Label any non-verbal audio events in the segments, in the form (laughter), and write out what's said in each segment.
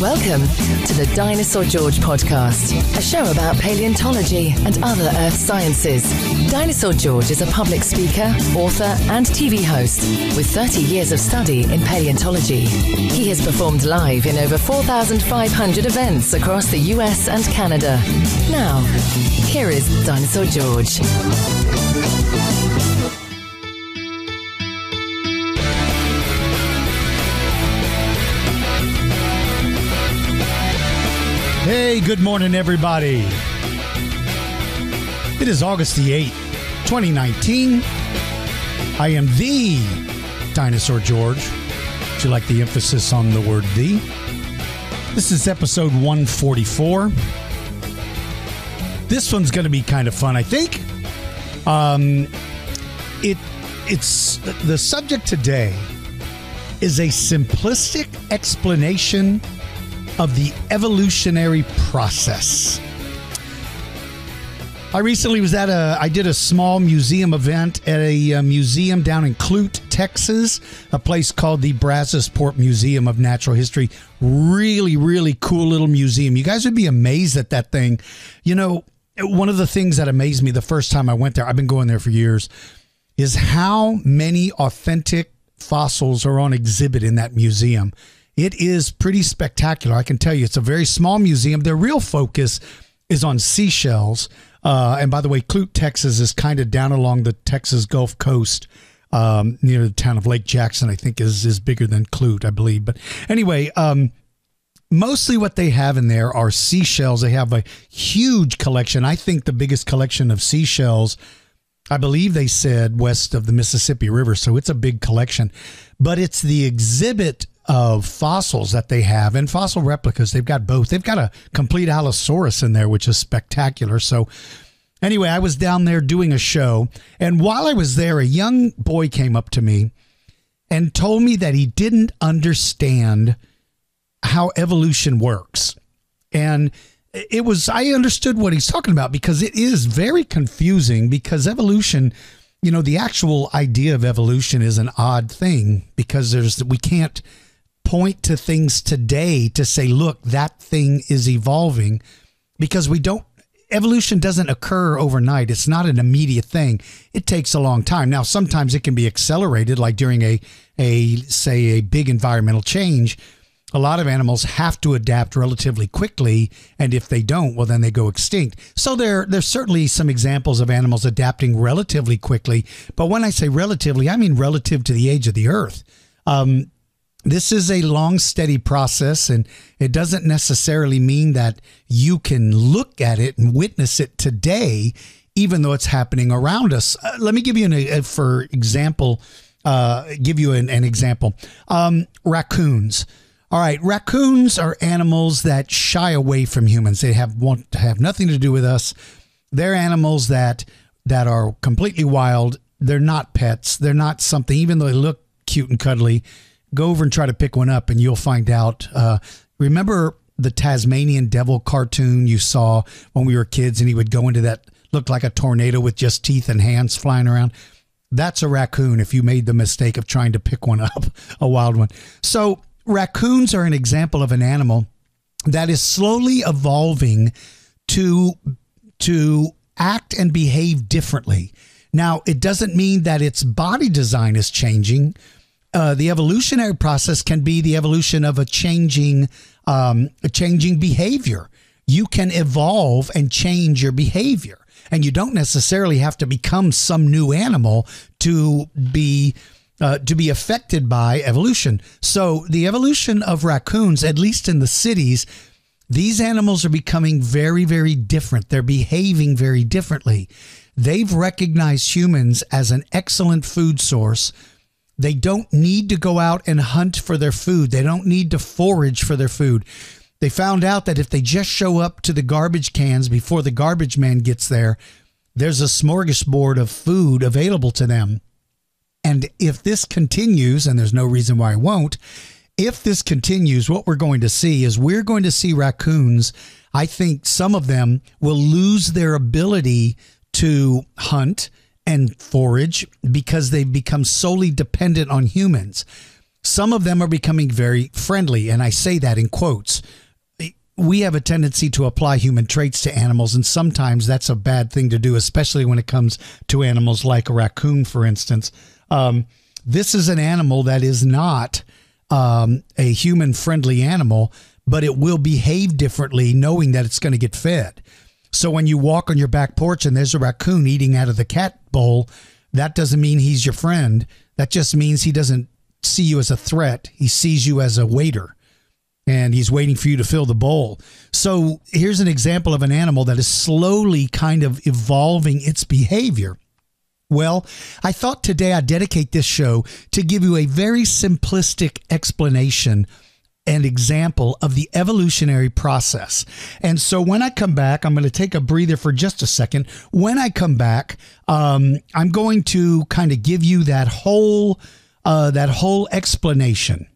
Welcome to the Dinosaur George podcast, a show about paleontology and other earth sciences. Dinosaur George is a public speaker, author, and TV host with 30 years of study in paleontology. He has performed live in over 4,500 events across the US and Canada. Now, here is Dinosaur George. Hey, good morning, everybody. It is August the 8th, 2019. I am the Dinosaur George. Do you like the emphasis on the word the? This is episode 144. This one's going to be kind of fun, I think. Um, it it's the subject today is a simplistic explanation of the evolutionary process. I recently was at a, I did a small museum event at a, uh, museum down in Clute, Texas, a place called the Brazosport Museum of Natural History. Really, really cool little museum. You guys would be amazed at that thing. You know, one of the things that amazed me the first time I went there, I've been going there for years, is how many authentic fossils are on exhibit in that museum. It is pretty spectacular. I can tell you, it's a very small museum. Their real focus is on seashells. Uh, and by the way, Clute, Texas is kind of down along the Texas Gulf Coast. Um, near the town of Lake Jackson, I think is is bigger than Clute, I believe. But anyway, um, mostly what they have in there are seashells. They have a huge collection. I think the biggest collection of seashells, I believe they said west of the Mississippi River. So it's a big collection. But it's the exhibit of fossils that they have and fossil replicas. They've got both. They've got a complete Allosaurus in there, which is spectacular. So, anyway, I was down there doing a show. And while I was there, a young boy came up to me and told me that he didn't understand how evolution works. And it was, I understood what he's talking about because it is very confusing because evolution you know the actual idea of evolution is an odd thing because there's we can't point to things today to say, look, that thing is evolving because we don't evolution doesn't occur overnight. It's not an immediate thing. It takes a long time. Now, sometimes it can be accelerated, like during a, a say, a big environmental change. A lot of animals have to adapt relatively quickly, and if they don't, well, then they go extinct. So there, there's certainly some examples of animals adapting relatively quickly. But when I say relatively, I mean relative to the age of the Earth. Um, this is a long, steady process, and it doesn't necessarily mean that you can look at it and witness it today, even though it's happening around us. Uh, let me give you an, uh, for example, uh, give you an, an example. Um, raccoons. All right, raccoons are animals that shy away from humans. They have want to have nothing to do with us. They're animals that that are completely wild. They're not pets. They're not something, even though they look cute and cuddly go over and try to pick one up, and you'll find out. Uh, remember the Tasmanian Devil cartoon you saw when we were kids, and he would go into that looked like a tornado with just teeth and hands flying around. That's a raccoon. If you made the mistake of trying to pick one up, (laughs) a wild one. So raccoons are an example of an animal that is slowly evolving to to act and behave differently. Now, it doesn't mean that its body design is changing uh, the evolutionary process can be the evolution of a changing um, a changing behavior. You can evolve and change your behavior, and you don't necessarily have to become some new animal to be uh, to be affected by evolution. So the evolution of raccoons, at least in the cities, these animals are becoming very, very different. They're behaving very differently. They've recognized humans as an excellent food source they don't need to go out and hunt for their food. They don't need to forage for their food. They found out that if they just show up to the garbage cans before the garbage man gets there, there's a smorgasbord of food available to them. And if this continues, and there's no reason why it won't, if this continues, what we're going to see is we're going to see raccoons. I think some of them will lose their ability to hunt and forage because they've become solely dependent on humans. Some of them are becoming very friendly, and I say that in quotes. we have a tendency to apply human traits to animals, and sometimes that's a bad thing to do, especially when it comes to animals like a raccoon, for instance. Um, this is an animal that is not um, a human friendly animal, but it will behave differently knowing that it's going to get fed. So when you walk on your back porch and there's a raccoon eating out of the cat bowl, that doesn't mean he's your friend. That just means he doesn't see you as a threat. He sees you as a waiter and he's waiting for you to fill the bowl. So here's an example of an animal that is slowly kind of evolving its behavior. Well, I thought today I'd dedicate this show to give you a very simplistic explanation and example of the evolutionary process. And so when I come back, I'm going to take a breather for just a second. When I come back, um, I'm going to kind of give you that whole uh, that whole explanation.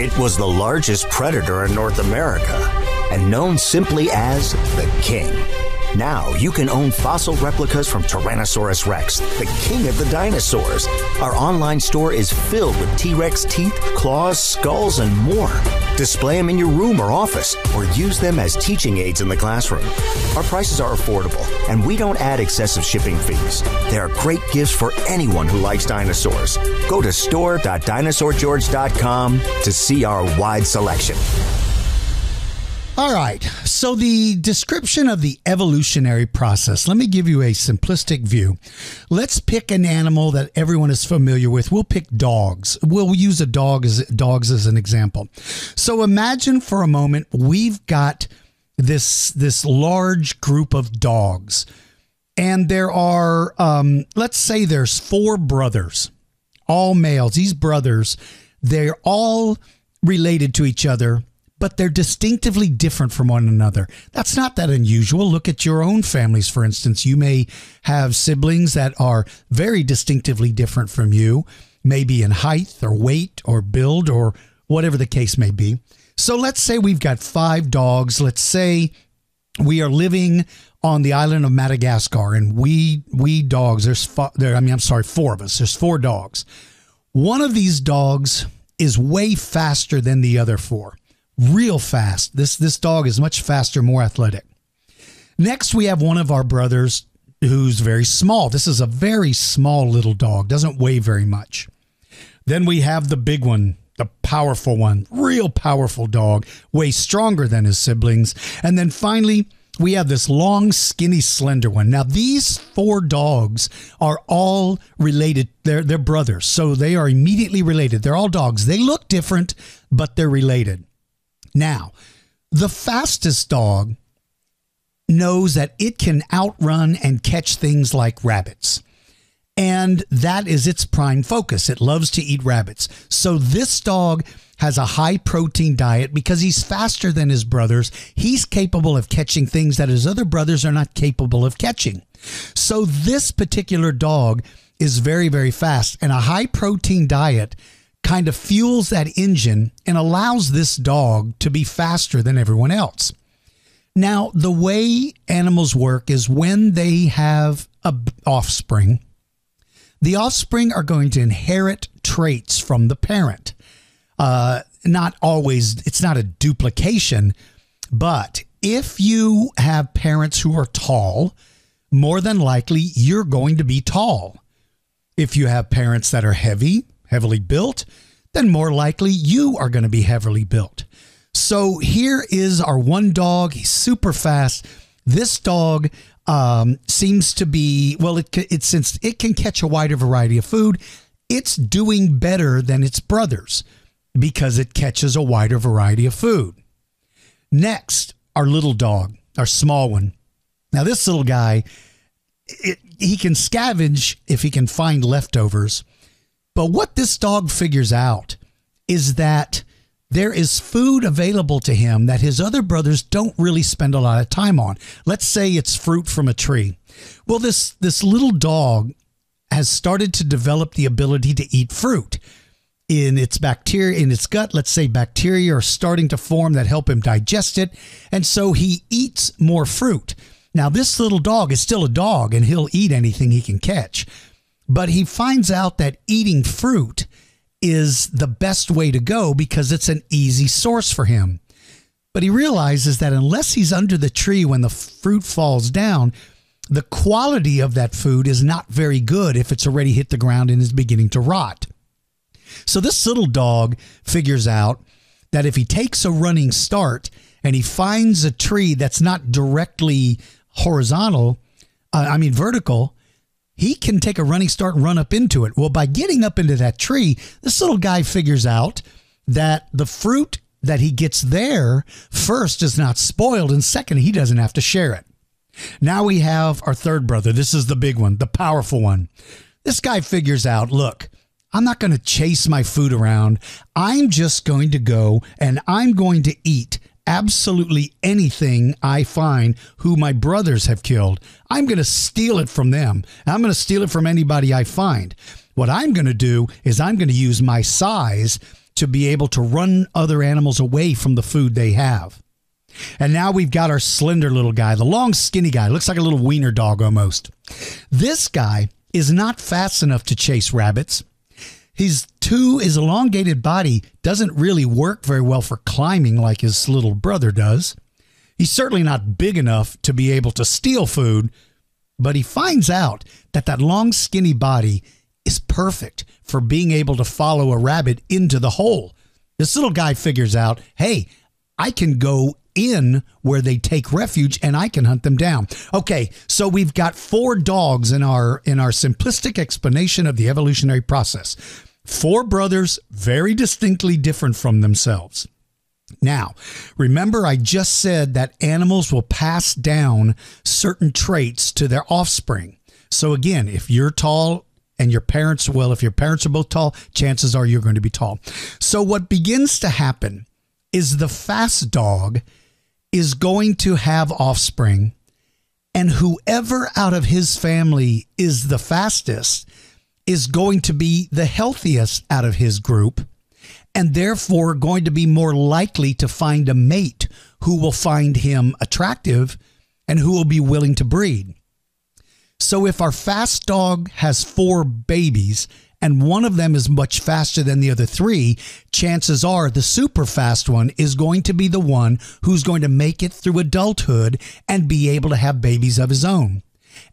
It was the largest predator in North America and known simply as the king. Now you can own fossil replicas from Tyrannosaurus rex, the king of the dinosaurs. Our online store is filled with T Rex teeth, claws, skulls, and more. Display them in your room or office, or use them as teaching aids in the classroom. Our prices are affordable, and we don't add excessive shipping fees. They are great gifts for anyone who likes dinosaurs. Go to store.dinosaurgeorge.com to see our wide selection. All right. So, the description of the evolutionary process, let me give you a simplistic view. Let's pick an animal that everyone is familiar with. We'll pick dogs. We'll use a dog as dogs as an example. So, imagine for a moment we've got this this large group of dogs. And there are um, let's say there's four brothers, all males. These brothers, they're all related to each other but they're distinctively different from one another. That's not that unusual. Look at your own families, for instance. You may have siblings that are very distinctively different from you, maybe in height or weight or build or whatever the case may be. So let's say we've got five dogs. Let's say we are living on the island of Madagascar, and we we dogs. There's there. I mean, I'm sorry, four of us. There's four dogs. One of these dogs is way faster than the other four real fast. This this dog is much faster, more athletic. Next, we have one of our brothers who's very small. This is a very small little dog, doesn't weigh very much. Then we have the big one, the powerful one, real powerful dog, way stronger than his siblings. And then finally, we have this long, skinny, slender one. Now, these four dogs are all related. They're, they're brothers, so they are immediately related. They're all dogs. They look different, but they're related. Now, the fastest dog knows that it can outrun and catch things like rabbits. And that is its prime focus. It loves to eat rabbits. So this dog has a high protein diet because he's faster than his brothers. He's capable of catching things that his other brothers are not capable of catching. So this particular dog is very, very fast. And a high protein diet kind of fuels that engine and allows this dog to be faster than everyone else. Now, the way animals work is when they have a offspring, the offspring are going to inherit traits from the parent. Uh, not always, it's not a duplication, but if you have parents who are tall, more than likely you're going to be tall. If you have parents that are heavy, heavily built, then more likely you are going to be heavily built. So here is our one dog. He's super fast. This dog um, seems to be well. It since it can catch a wider variety of food, it's doing better than its brothers because it catches a wider variety of food. Next, our little dog, our small one. Now this little guy, it, he can scavenge if he can find leftovers but what this dog figures out is that there is food available to him that his other brothers don't really spend a lot of time on. Let's say it's fruit from a tree. Well, this this little dog has started to develop the ability to eat fruit. In its bacteria in its gut, let's say bacteria are starting to form that help him digest it, and so he eats more fruit. Now, this little dog is still a dog and he'll eat anything he can catch. But he finds out that eating fruit is the best way to go because it's an easy source for him. But he realizes that unless he's under the tree when the fruit falls down, the quality of that food is not very good if it's already hit the ground and is beginning to rot. So this little dog figures out that if he takes a running start and he finds a tree that's not directly horizontal, uh, I mean vertical, he can take a running start and run up into it. Well, by getting up into that tree, this little guy figures out that the fruit that he gets there first is not spoiled, and second, he doesn't have to share it. Now we have our third brother. This is the big one, the powerful one. This guy figures out look, I'm not going to chase my food around. I'm just going to go and I'm going to eat absolutely anything I find who my brothers have killed. I'm going to steal it from them. I'm going to steal it from anybody I find. What I'm going to do is I'm going to use my size to be able to run other animals away from the food they have. And now we've got our slender little guy, the long, skinny guy, looks like a little wiener dog almost. This guy is not fast enough to chase rabbits. His two, his elongated body doesn't really work very well for climbing like his little brother does. He's certainly not big enough to be able to steal food, but he finds out that that long, skinny body is perfect for being able to follow a rabbit into the hole. This little guy figures out, hey, I can go in where they take refuge and I can hunt them down. Okay, so we've got four dogs in our in our simplistic explanation of the evolutionary process. Four brothers very distinctly different from themselves. Now, remember I just said that animals will pass down certain traits to their offspring. So again, if you're tall and your parents, well, if your parents are both tall, chances are you're going to be tall. So what begins to happen is the fast dog is going to have offspring, and whoever out of his family is the fastest is going to be the healthiest out of his group, and therefore going to be more likely to find a mate who will find him attractive and who will be willing to breed. So if our fast dog has four babies and one of them is much faster than the other three, chances are the super fast one is going to be the one who's going to make it through adulthood and be able to have babies of his own.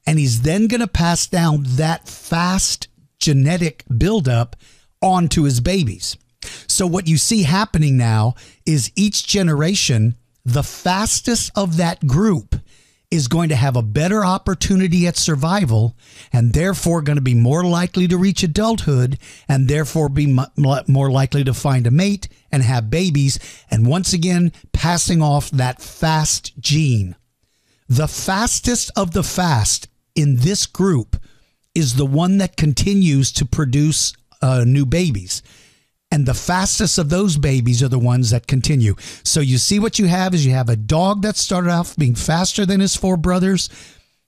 And he's then going to pass down that fast genetic buildup onto his babies. So, what you see happening now is each generation, the fastest of that group is going to have a better opportunity at survival and therefore going to be more likely to reach adulthood and therefore be more likely to find a mate and have babies. And once again, passing off that fast gene. The fastest of the fast in this group is the one that continues to produce uh, new babies. And the fastest of those babies are the ones that continue. So you see what you have is you have a dog that started off being faster than his four brothers.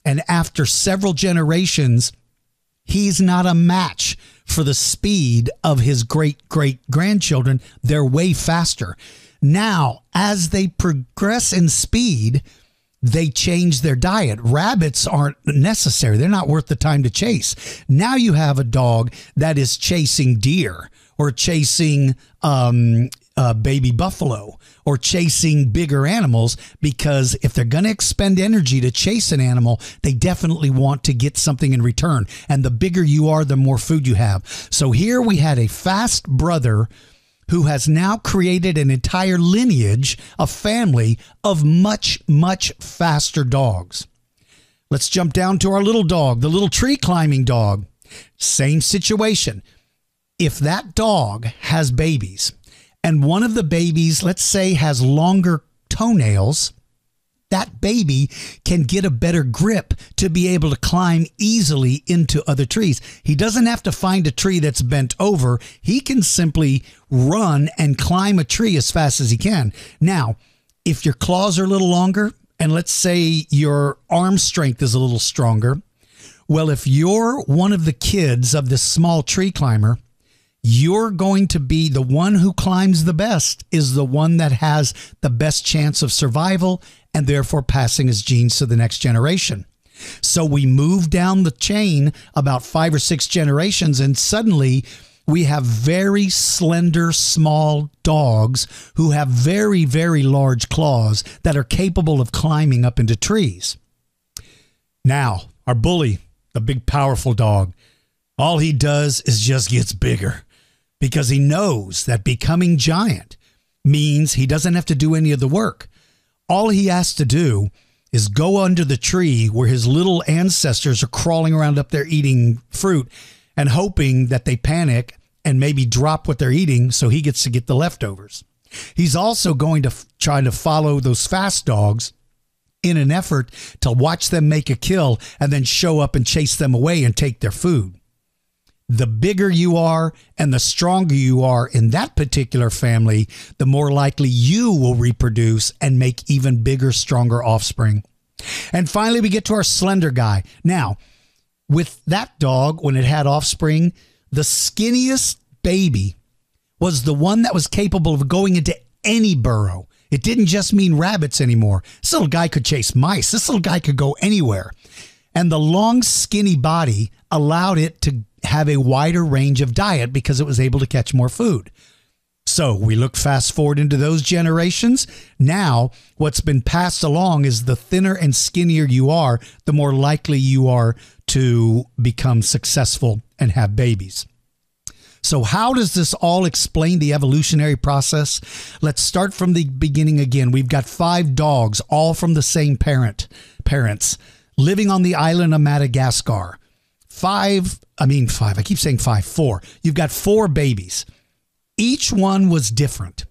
And after several generations, he's not a match for the speed of his great great grandchildren. They're way faster. Now, as they progress in speed, they change their diet. Rabbits aren't necessary. They're not worth the time to chase. Now you have a dog that is chasing deer or chasing um, uh, baby buffalo or chasing bigger animals because if they're going to expend energy to chase an animal, they definitely want to get something in return. And the bigger you are, the more food you have. So here we had a fast brother who has now created an entire lineage, a family of much, much faster dogs. Let's jump down to our little dog, the little tree climbing dog. Same situation if that dog has babies and one of the babies, let's say, has longer toenails, that baby can get a better grip to be able to climb easily into other trees. He doesn't have to find a tree that's bent over. He can simply run and climb a tree as fast as he can. Now, if your claws are a little longer, and let's say your arm strength is a little stronger, well, if you're one of the kids of this small tree climber, you're going to be the one who climbs the best is the one that has the best chance of survival and therefore passing his genes to the next generation. So we move down the chain about five or six generations, and suddenly we have very slender, small dogs who have very, very large claws that are capable of climbing up into trees. Now, our bully, the big, powerful dog, all he does is just gets bigger because he knows that becoming giant means he doesn't have to do any of the work. All he has to do is go under the tree where his little ancestors are crawling around up there eating fruit and hoping that they panic and maybe drop what they're eating so he gets to get the leftovers. He's also going to f- try to follow those fast dogs in an effort to watch them make a kill and then show up and chase them away and take their food. The bigger you are and the stronger you are in that particular family, the more likely you will reproduce and make even bigger, stronger offspring. And finally, we get to our slender guy. Now, with that dog, when it had offspring, the skinniest baby was the one that was capable of going into any burrow. It didn't just mean rabbits anymore. This little guy could chase mice. This little guy could go anywhere. And the long, skinny body allowed it to have a wider range of diet because it was able to catch more food. So we look fast forward into those generations. Now, what's been passed along is the thinner and skinnier you are, the more likely you are to become successful and have babies. So, how does this all explain the evolutionary process? Let's start from the beginning again. We've got five dogs, all from the same parent, parents, living on the island of Madagascar. Five, I mean five. I keep saying five, four. You've got four babies. Each one was different.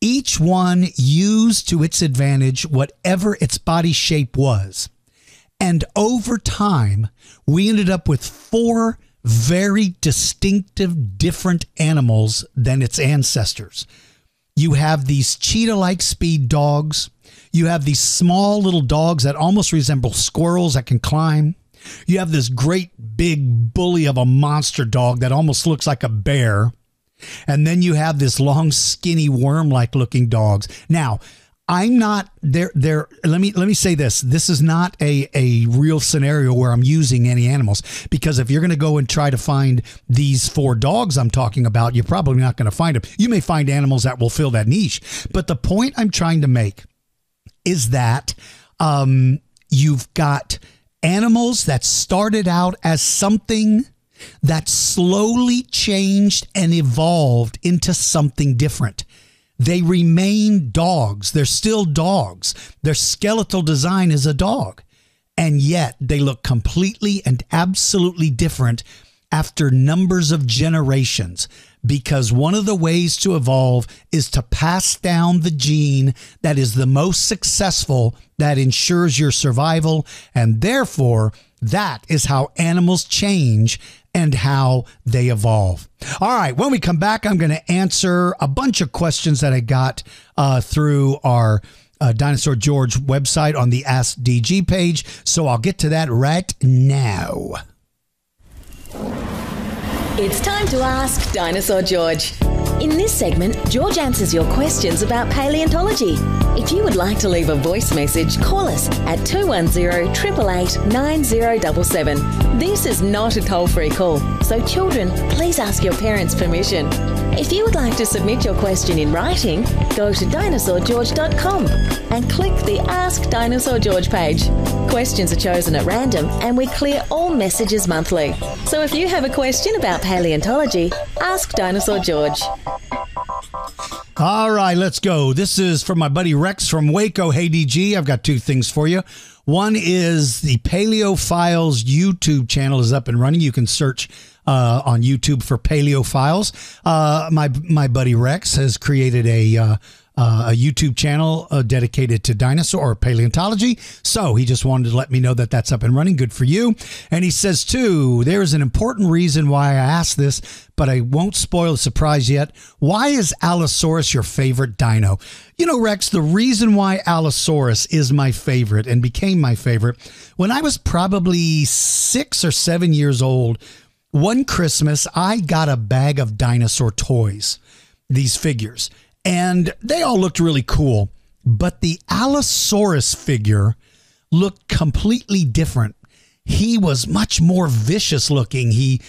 Each one used to its advantage whatever its body shape was. And over time, we ended up with four very distinctive, different animals than its ancestors. You have these cheetah like speed dogs. You have these small little dogs that almost resemble squirrels that can climb. You have this great big bully of a monster dog that almost looks like a bear. And then you have this long, skinny, worm like looking dogs. Now, I'm not there. There. Let me let me say this. This is not a a real scenario where I'm using any animals because if you're going to go and try to find these four dogs I'm talking about, you're probably not going to find them. You may find animals that will fill that niche. But the point I'm trying to make is that um, you've got animals that started out as something that slowly changed and evolved into something different. They remain dogs. They're still dogs. Their skeletal design is a dog. And yet they look completely and absolutely different after numbers of generations because one of the ways to evolve is to pass down the gene that is the most successful that ensures your survival and therefore that is how animals change and how they evolve. All right, when we come back, I'm going to answer a bunch of questions that I got uh, through our uh, Dinosaur George website on the Ask DG page. So I'll get to that right now. It's time to ask Dinosaur George. In this segment, George answers your questions about paleontology. If you would like to leave a voice message, call us at 210 888 9077. This is not a toll free call, so children, please ask your parents' permission. If you would like to submit your question in writing, go to dinosaurgeorge.com and click the Ask Dinosaur George page. Questions are chosen at random and we clear all messages monthly. So if you have a question about paleontology, ask Dinosaur George. All right, let's go. This is from my buddy Rex from Waco. Hey, DG, I've got two things for you. One is the Paleo Files YouTube channel is up and running. You can search uh, on YouTube for Paleo Files. Uh, my my buddy Rex has created a uh, uh, a YouTube channel uh, dedicated to dinosaur or paleontology. So he just wanted to let me know that that's up and running. Good for you. And he says, too, there is an important reason why I asked this, but I won't spoil the surprise yet. Why is Allosaurus your favorite dino? You know, Rex, the reason why Allosaurus is my favorite and became my favorite when I was probably six or seven years old. One Christmas, I got a bag of dinosaur toys, these figures and they all looked really cool. But the Allosaurus figure looked completely different. He was much more vicious looking. He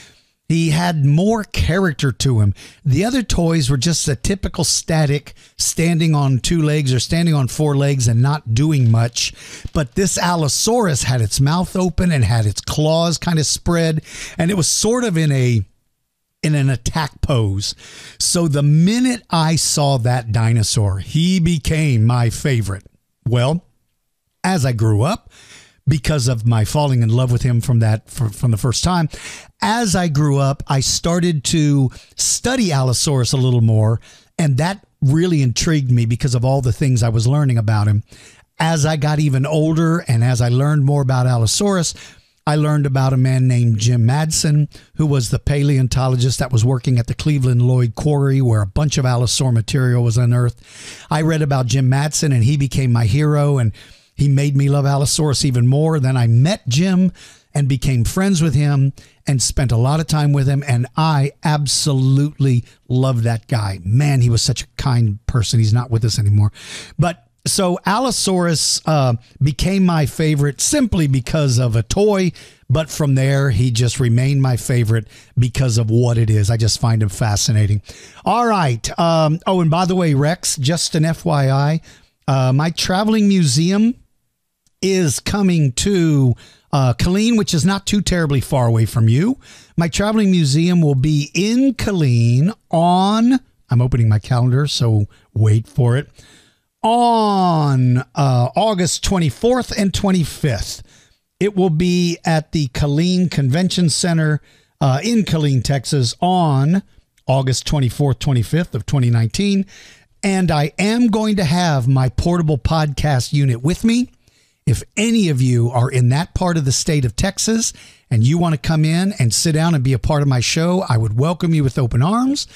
He had more character to him. The other toys were just a typical static, standing on two legs or standing on four legs and not doing much. But this Allosaurus had its mouth open and had its claws kind of spread, and it was sort of in a in an attack pose. So the minute I saw that dinosaur, he became my favorite. Well, as I grew up, because of my falling in love with him from that from the first time. As I grew up, I started to study Allosaurus a little more, and that really intrigued me because of all the things I was learning about him. As I got even older and as I learned more about Allosaurus, I learned about a man named Jim Madsen, who was the paleontologist that was working at the Cleveland Lloyd Quarry, where a bunch of Allosaur material was unearthed. I read about Jim Madsen, and he became my hero. And he made me love Allosaurus even more. Then I met Jim and became friends with him and spent a lot of time with him. And I absolutely love that guy. Man, he was such a kind person. He's not with us anymore. But so Allosaurus uh, became my favorite simply because of a toy. But from there, he just remained my favorite because of what it is. I just find him fascinating. All right. Um, oh, and by the way, Rex, just an FYI, uh, my traveling museum is coming to uh, Killeen, which is not too terribly far away from you. My traveling museum will be in Killeen on, I'm opening my calendar, so wait for it, on uh, August 24th and 25th. It will be at the Killeen Convention Center uh, in Killeen, Texas on August 24th, 25th of 2019. And I am going to have my portable podcast unit with me. If any of you are in that part of the state of Texas and you want to come in and sit down and be a part of my show, I would welcome you with open arms.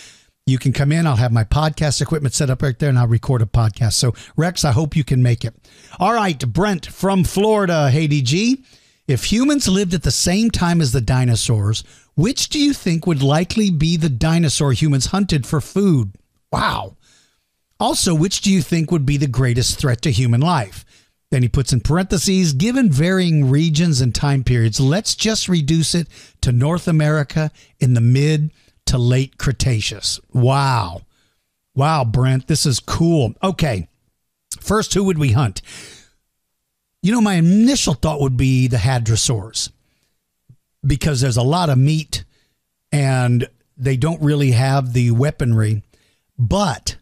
You can come in. I'll have my podcast equipment set up right there and I'll record a podcast. So, Rex, I hope you can make it. All right, Brent from Florida. Hey, DG. If humans lived at the same time as the dinosaurs, which do you think would likely be the dinosaur humans hunted for food? Wow. Also, which do you think would be the greatest threat to human life? Then he puts in parentheses, given varying regions and time periods, let's just reduce it to North America in the mid to late Cretaceous. Wow. Wow, Brent, this is cool. Okay. First, who would we hunt? You know, my initial thought would be the hadrosaurs because there's a lot of meat and they don't really have the weaponry, but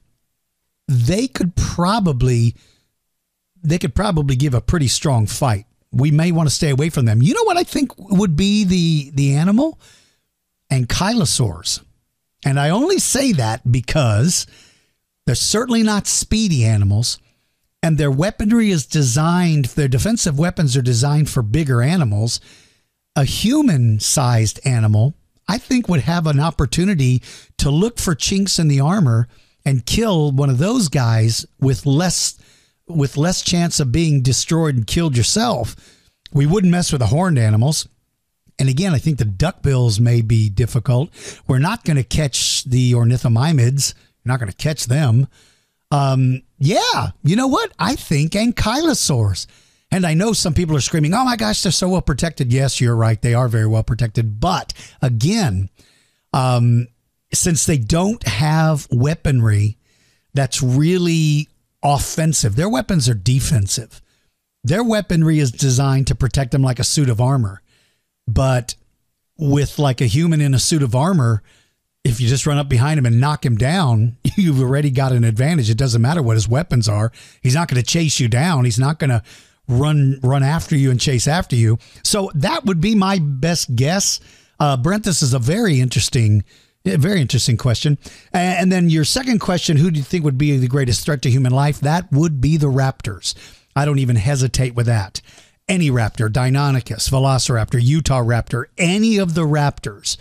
they could probably they could probably give a pretty strong fight. We may want to stay away from them. You know what I think would be the the animal? Ankylosaurs. And I only say that because they're certainly not speedy animals and their weaponry is designed their defensive weapons are designed for bigger animals. A human-sized animal I think would have an opportunity to look for chinks in the armor and kill one of those guys with less with less chance of being destroyed and killed yourself. We wouldn't mess with the horned animals. And again, I think the duckbills may be difficult. We're not going to catch the ornithomimids. You're not going to catch them. Um, yeah, you know what? I think ankylosaurs. And I know some people are screaming, oh my gosh, they're so well protected. Yes, you're right. They are very well protected. But again, um, since they don't have weaponry that's really offensive. Their weapons are defensive. Their weaponry is designed to protect them like a suit of armor. But with like a human in a suit of armor, if you just run up behind him and knock him down, (laughs) you've already got an advantage. It doesn't matter what his weapons are. He's not going to chase you down. He's not going to run run after you and chase after you. So that would be my best guess. Uh, Brent, this is a very interesting very interesting question. And then your second question who do you think would be the greatest threat to human life? That would be the raptors. I don't even hesitate with that. Any raptor, Deinonychus, Velociraptor, Utah raptor, any of the raptors.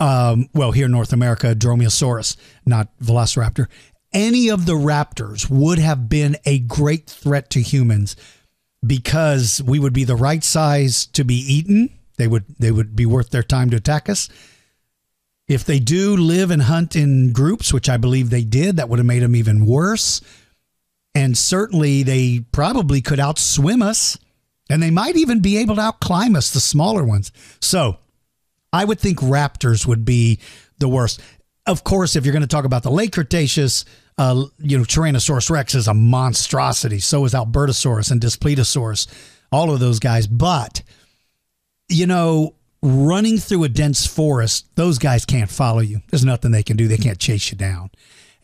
Um, well, here in North America, Dromaeosaurus, not Velociraptor. Any of the raptors would have been a great threat to humans because we would be the right size to be eaten. They would they would be worth their time to attack us if they do live and hunt in groups, which I believe they did, that would have made them even worse. And certainly they probably could outswim us and they might even be able to outclimb us, the smaller ones. So I would think raptors would be the worst. Of course, if you're going to talk about the late Cretaceous, uh, you know, Tyrannosaurus rex is a monstrosity. So is Albertosaurus and Daspletosaurus, all of those guys. But, you know, running through a dense forest, those guys can't follow you. There's nothing they can do. They can't chase you down.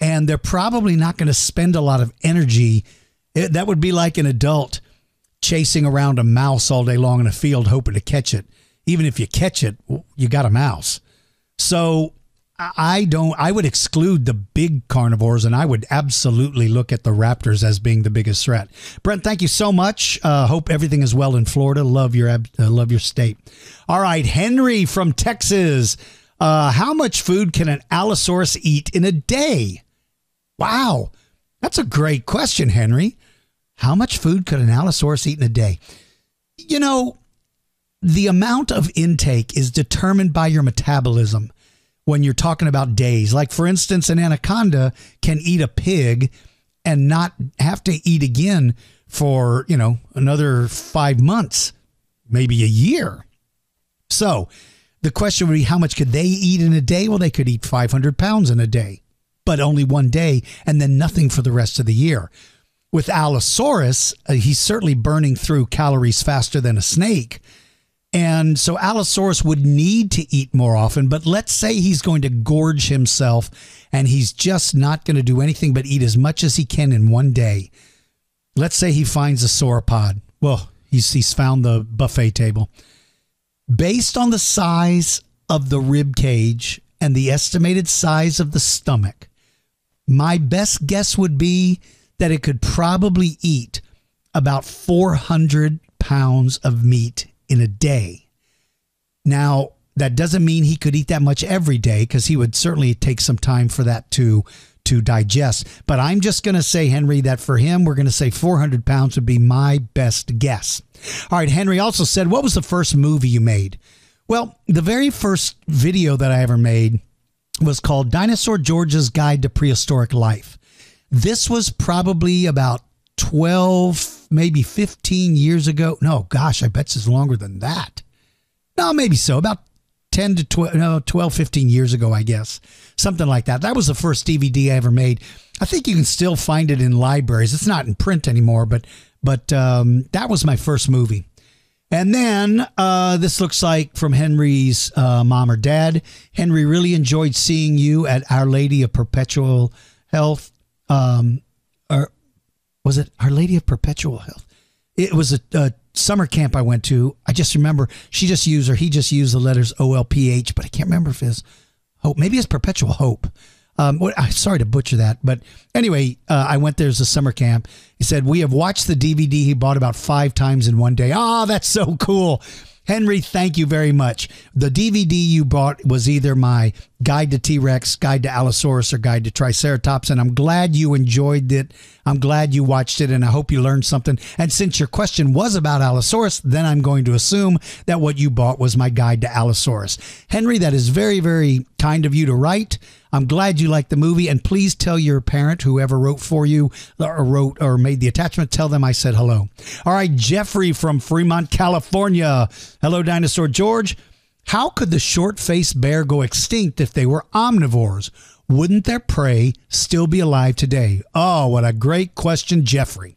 And they're probably not going to spend a lot of energy. It, that would be like an adult chasing around a mouse all day long in a field hoping to catch it. Even if you catch it, you got a mouse. So I don't. I would exclude the big carnivores, and I would absolutely look at the raptors as being the biggest threat. Brent, thank you so much. Uh, hope everything is well in Florida. Love your uh, love your state. All right, Henry from Texas. Uh, how much food can an Allosaurus eat in a day? Wow, that's a great question, Henry. How much food could an Allosaurus eat in a day? You know, the amount of intake is determined by your metabolism when you're talking about days. Like, for instance, an anaconda can eat a pig and not have to eat again for, you know, another five months, maybe a year. So the question would be how much could they eat in a day? Well, they could eat 500 pounds in a day, but only one day and then nothing for the rest of the year. With Allosaurus, uh, he's certainly burning through calories faster than a snake and so Allosaurus would need to eat more often, but let's say he's going to gorge himself and he's just not going to do anything but eat as much as he can in one day. Let's say he finds a sauropod. Well, he's, he's found the buffet table. Based on the size of the rib cage and the estimated size of the stomach, my best guess would be that it could probably eat about 400 pounds of meat in a day. Now, that doesn't mean he could eat that much every day because he would certainly take some time for that to to digest. But I'm just going to say, Henry, that for him, we're going to say 400 pounds would be my best guess. All right. Henry also said, What was the first movie you made? Well, the very first video that I ever made was called Dinosaur George's Guide to Prehistoric Life. This was probably about 12, maybe 15 years ago. No, gosh, I bet it's longer than that. No, maybe so. About 10 to 12, no, 12, 15 years ago, I guess. Something like that. That was the first DVD I ever made. I think you can still find it in libraries. It's not in print anymore, but but um, that was my first movie. And then uh, this looks like from Henry's uh, mom or dad. Henry really enjoyed seeing you at Our Lady of Perpetual Health. Um, or was it Our Lady of Perpetual Health? It was a, a, summer camp I went to. I just remember she just used or he just used the letters O L P H, but I can't remember if it's hope. Maybe it's Perpetual Hope. Um, what, sorry to butcher that, but anyway, uh, I went there as a summer camp. He said we have watched the DVD he bought about five times in one day. Oh, that's so cool! Henry, thank you very much. The DVD you bought was either my Guide to T Rex, Guide to Allosaurus, or Guide to Triceratops, and I'm glad you enjoyed it. I'm glad you watched it, and I hope you learned something. And since your question was about Allosaurus, then I'm going to assume that what you bought was my Guide to Allosaurus. Henry, that is very, very kind of you to write. I'm glad you liked the movie, and please tell your parent, whoever wrote for you or wrote or made the attachment, tell them I said hello. All right, Jeffrey from Fremont, California. Hello, Dinosaur George. How could the short faced bear go extinct if they were omnivores? Wouldn't their prey still be alive today? Oh, what a great question, Jeffrey.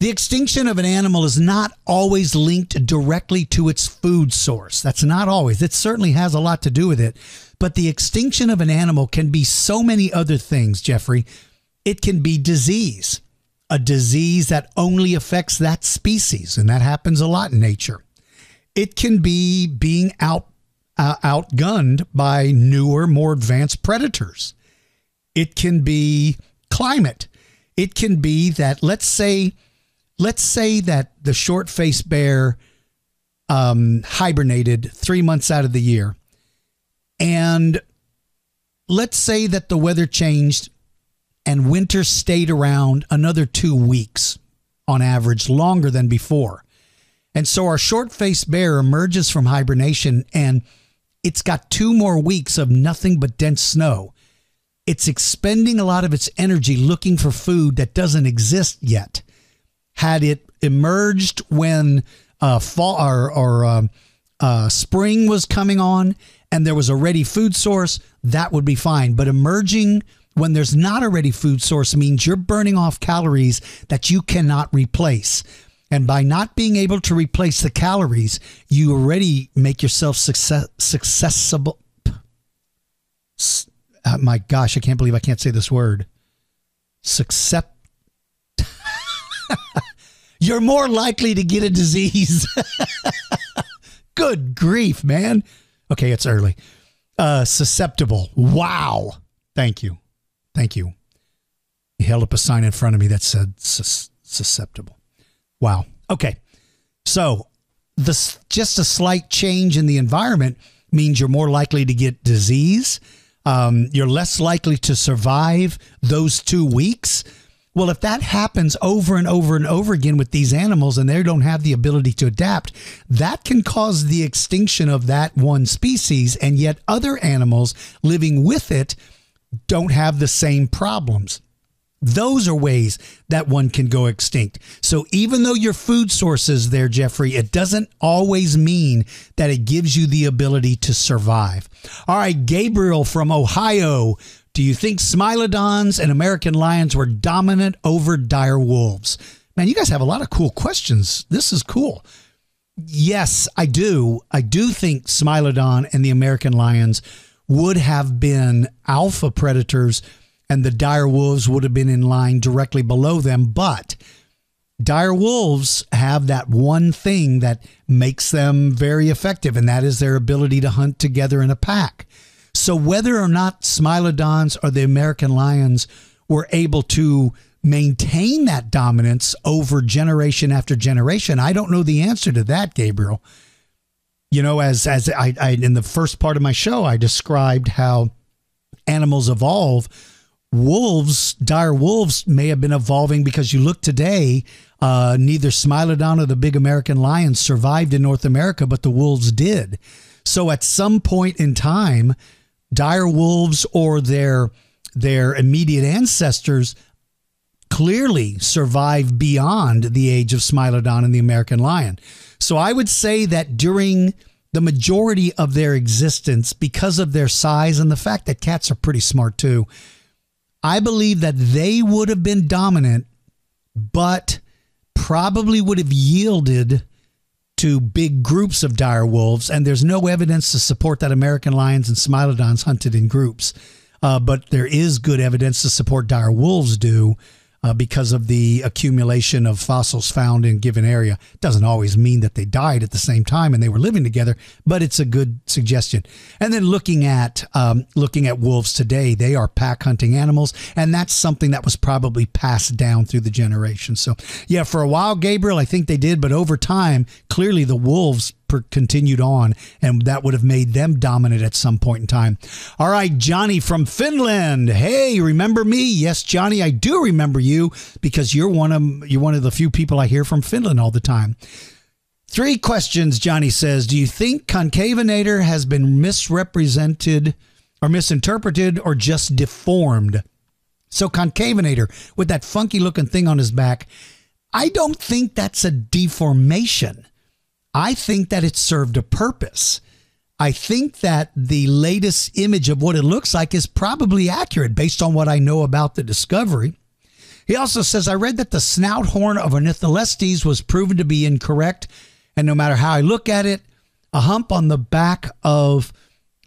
The extinction of an animal is not always linked directly to its food source. That's not always. It certainly has a lot to do with it. But the extinction of an animal can be so many other things, Jeffrey. It can be disease, a disease that only affects that species, and that happens a lot in nature. It can be being out uh, outgunned by newer, more advanced predators. It can be climate. It can be that let's say let's say that the short faced bear um, hibernated three months out of the year. And let's say that the weather changed and winter stayed around another two weeks on average, longer than before. And so our short faced bear emerges from hibernation and it's got two more weeks of nothing but dense snow. It's expending a lot of its energy looking for food that doesn't exist yet had it emerged when uh, fall or, or um, uh, spring was coming on and there was a ready food source, that would be fine. But emerging when there's not a ready food source means you're burning off calories that you cannot replace. And by not being able to replace the calories, you already make yourself success, successible. Uh, my gosh, I can't believe I can't say this word. Success. (laughs) You're more likely to get a disease. (laughs) Good grief, man. Okay, it's early. Uh, susceptible. Wow. Thank you. Thank you. He held up a sign in front of me that said sus- susceptible. Wow. Okay. So, just a slight change in the environment means you're more likely to get disease. Um, you're less likely to survive those two weeks. Well, if that happens over and over and over again with these animals and they don't have the ability to adapt, that can cause the extinction of that one species. And yet, other animals living with it don't have the same problems. Those are ways that one can go extinct. So even though your food source is there, Jeffrey, it doesn't always mean that it gives you the ability to survive. All right, Gabriel from Ohio. Do you think Smilodons and American lions were dominant over dire wolves? Man, you guys have a lot of cool questions. This is cool. Yes, I do. I do think Smilodon and the American lions would have been alpha predators and the dire wolves would have been in line directly below them. But dire wolves have that one thing that makes them very effective, and that is their ability to hunt together in a pack. So whether or not Smilodons or the American lions were able to maintain that dominance over generation after generation, I don't know the answer to that, Gabriel. You know, as as I, I in the first part of my show, I described how animals evolve wolves, dire wolves, may have been evolving because you look today, uh, neither Smilodon or the big American lion survived in North America, but the wolves did. So at some point in time, dire wolves or their their immediate ancestors clearly survived beyond the age of Smilodon and the American lion. So I would say that during the majority of their existence, because of their size and the fact that cats are pretty smart too, I believe that they would have been dominant, but probably would have yielded to big groups of dire wolves. And there's no evidence to support that American lions and smilodons hunted in groups. Uh, but there is good evidence to support dire wolves do uh, because of the accumulation of fossils found in a given area. Doesn't always mean that they died at the same time and they were living together, but it's a good suggestion. And then looking at um, looking at wolves today, they are pack hunting animals, and that's something that was probably passed down through the generations. So yeah, for a while, Gabriel, I think they did, but over time, clearly the wolves per- continued on, and that would have made them dominant at some point in time. All right, Johnny from Finland. Hey, remember me? Yes, Johnny, I do remember you because you're one of you're one of the few people I hear from Finland all the time. Three questions, Johnny says. Do you think Concavenator has been misrepresented or misinterpreted or just deformed? So, Concavenator, with that funky looking thing on his back, I don't think that's a deformation. I think that it served a purpose. I think that the latest image of what it looks like is probably accurate based on what I know about the discovery. He also says, I read that the snout horn of Ornitholestes was proven to be incorrect. And no matter how I look at it, a hump on the back of,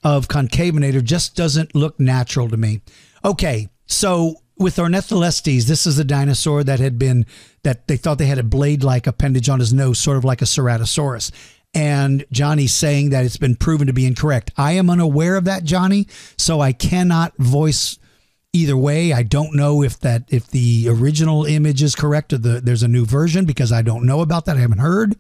of Concavenator just doesn't look natural to me. Okay, so with Ornitholestes, this is a dinosaur that had been that they thought they had a blade-like appendage on his nose, sort of like a Ceratosaurus. And Johnny's saying that it's been proven to be incorrect. I am unaware of that, Johnny, so I cannot voice either way. I don't know if that if the original image is correct or the, there's a new version because I don't know about that. I haven't heard.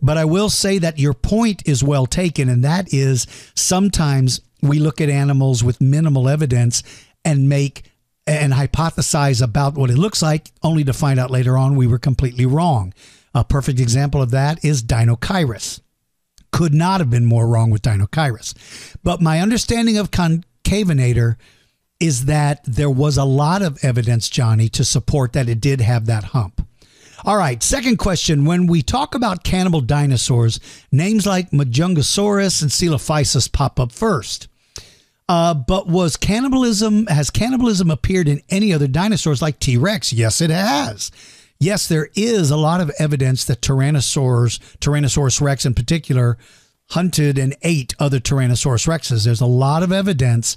But I will say that your point is well taken, and that is sometimes we look at animals with minimal evidence and make and hypothesize about what it looks like, only to find out later on we were completely wrong. A perfect example of that is Deinocheirus. Could not have been more wrong with Deinocheirus. But my understanding of Concavenator is that there was a lot of evidence, Johnny, to support that it did have that hump. All right, second question. When we talk about cannibal dinosaurs, names like Majungasaurus and Coelophysis pop up first. Uh, but was cannibalism, has cannibalism appeared in any other dinosaurs like T Rex? Yes, it has. Yes, there is a lot of evidence that Tyrannosaurus, Tyrannosaurus rex in particular, hunted and ate other Tyrannosaurus rexes. There's a lot of evidence